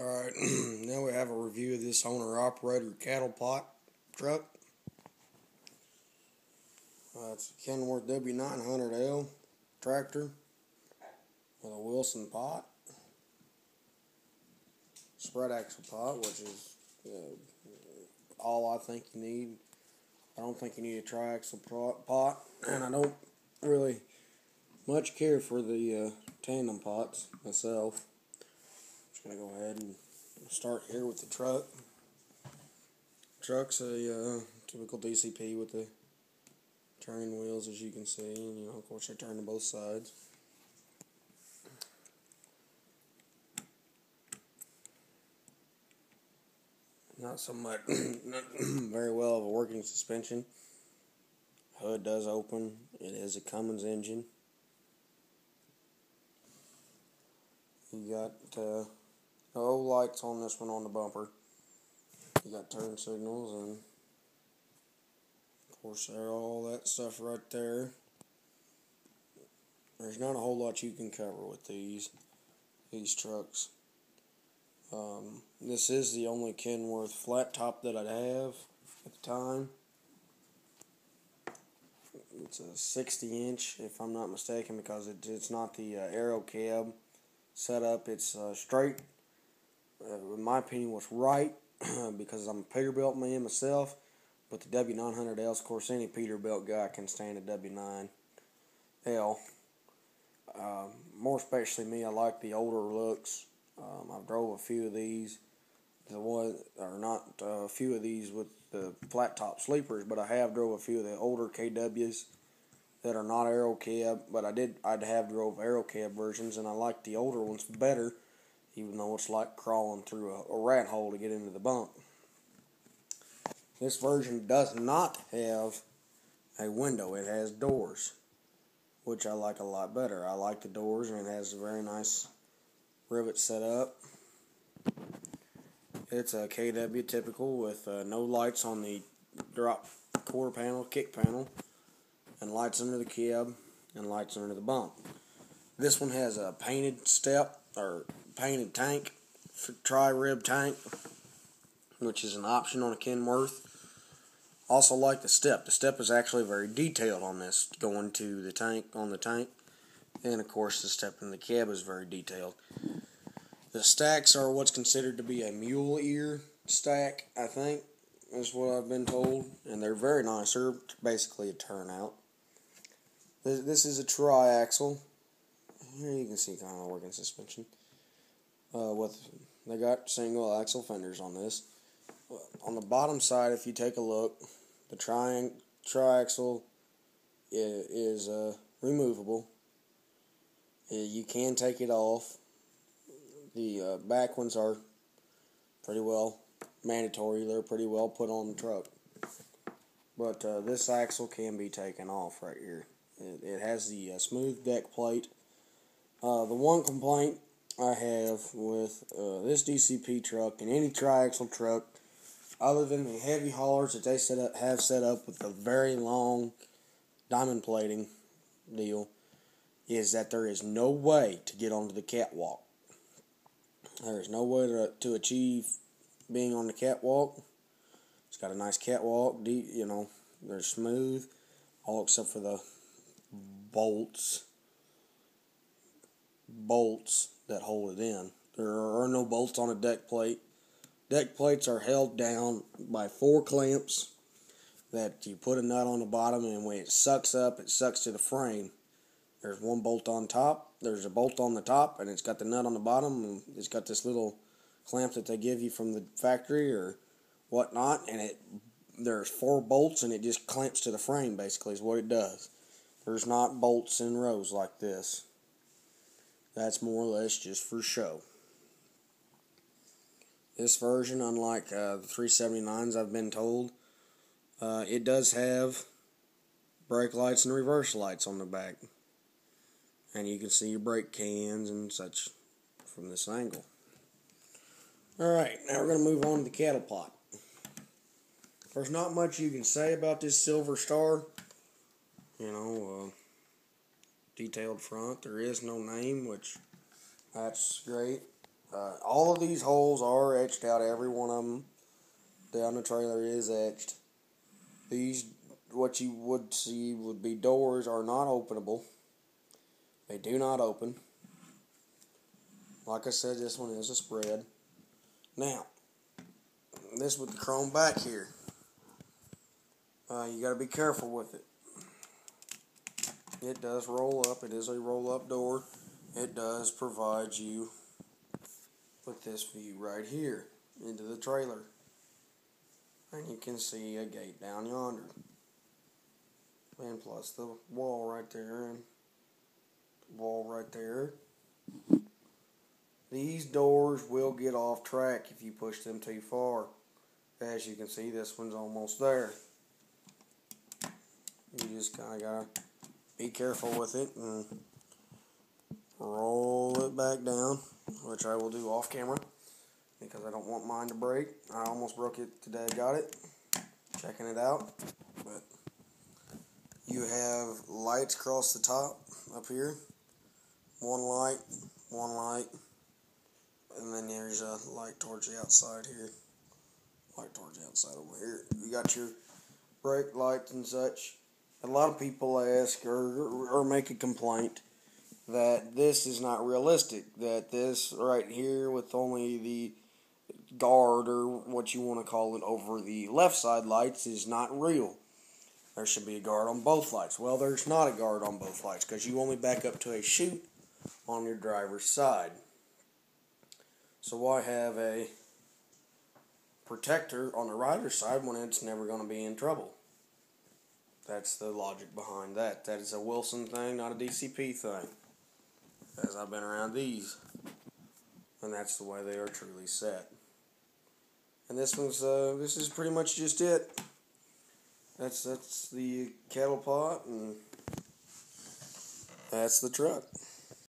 Alright, now we have a review of this owner operator cattle pot truck. Uh, it's a Kenworth W900L tractor with a Wilson pot, spread axle pot, which is uh, all I think you need. I don't think you need a triaxle pot, and I don't really much care for the uh, tandem pots myself. Just gonna go ahead and start here with the truck. Truck's a uh, typical DCP with the turning wheels, as you can see, and you know, of course, they turn to both sides. Not so much, not very well of a working suspension. Hood does open. It is a Cummins engine. You got uh, no lights on this one on the bumper. You got turn signals and of course all that stuff right there. There's not a whole lot you can cover with these these trucks. Um, this is the only Kenworth flat top that I have at the time. It's a 60 inch, if I'm not mistaken, because it, it's not the uh, aero cab setup. It's uh, straight. Uh, in my opinion, was right because I'm a Peterbilt man myself. But the W900L, of course, any Peterbilt guy can stand a W9L. Um, more especially me, I like the older looks. Um, I've drove a few of these. The one, or not uh, a few of these with the flat top sleepers, but I have drove a few of the older KWs that are not aero cab. But I did, I'd have drove aero cab versions, and I like the older ones better, even though it's like crawling through a, a rat hole to get into the bunk. This version does not have a window; it has doors which I like a lot better. I like the doors and it has a very nice rivet set up. It's a KW typical with uh, no lights on the drop quarter panel, kick panel, and lights under the cab and lights under the bump. This one has a painted step or painted tank, tri rib tank, which is an option on a Kenworth. Also like the step. The step is actually very detailed on this, going to the tank on the tank. And of course the step in the cab is very detailed. The stacks are what's considered to be a mule ear stack, I think, is what I've been told. And they're very nice. They're basically a turnout. This is a triaxle. Here you can see kind of working suspension. Uh, with they got single axle fenders on this. On the bottom side, if you take a look, the tri- triaxle is uh, removable. You can take it off. The uh, back ones are pretty well mandatory. They're pretty well put on the truck. But uh, this axle can be taken off right here. It, it has the uh, smooth deck plate. Uh, the one complaint I have with uh, this DCP truck and any triaxle truck other than the heavy haulers that they set up have set up with the very long diamond plating deal, is that there is no way to get onto the catwalk. There is no way to, to achieve being on the catwalk. It's got a nice catwalk, deep, you know, they're smooth, all except for the bolts. Bolts that hold it in. There are no bolts on a deck plate. Deck plates are held down by four clamps that you put a nut on the bottom, and when it sucks up, it sucks to the frame. There's one bolt on top, there's a bolt on the top, and it's got the nut on the bottom, and it's got this little clamp that they give you from the factory or whatnot, and it there's four bolts, and it just clamps to the frame, basically, is what it does. There's not bolts in rows like this. That's more or less just for show. This version, unlike uh, the 379s, I've been told, uh, it does have brake lights and reverse lights on the back. And you can see your brake cans and such from this angle. Alright, now we're going to move on to the cattle pot. There's not much you can say about this Silver Star. You know, uh, detailed front. There is no name, which that's great. Uh, all of these holes are etched out. Every one of them down the trailer is etched. These, what you would see would be doors, are not openable. They do not open. Like I said, this one is a spread. Now, this with the chrome back here. Uh, you got to be careful with it. It does roll up. It is a roll up door. It does provide you with this view right here into the trailer. And you can see a gate down yonder. And plus the wall right there and wall right there. These doors will get off track if you push them too far. As you can see, this one's almost there. You just kind of got to be careful with it and roll it back down, which I will do off camera because I don't want mine to break. I almost broke it today, I got it, checking it out. But you have lights across the top up here, one light, one light, and then there's a light towards the outside here, light towards the outside over here. You got your brake lights and such. A lot of people ask or, or make a complaint that this is not realistic. That this right here, with only the guard or what you want to call it over the left side lights, is not real. There should be a guard on both lights. Well, there's not a guard on both lights because you only back up to a chute on your driver's side. So why have a protector on the rider's side when it's never going to be in trouble? That's the logic behind that. That is a Wilson thing, not a DCP thing. As I've been around these. And that's the way they are truly set. And this one's uh, this is pretty much just it. That's that's the cattle pot and that's the truck.